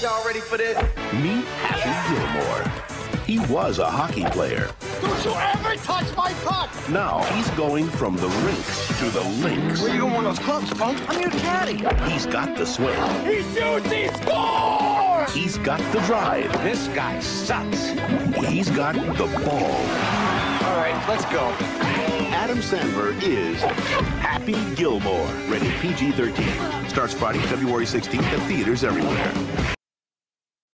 Y'all ready for this? Meet Happy Gilmore. He was a hockey player. Don't you ever touch my puck! Now he's going from the rinks to the links. Where you going with those clubs, punk? I'm your caddy. He's got the swing. He shoots, he scores! He's got the drive. This guy sucks. He's got the ball. All right, let's go. Adam Sandler is Happy Gilmore. Rated PG-13. Starts Friday, February 16th at theaters everywhere.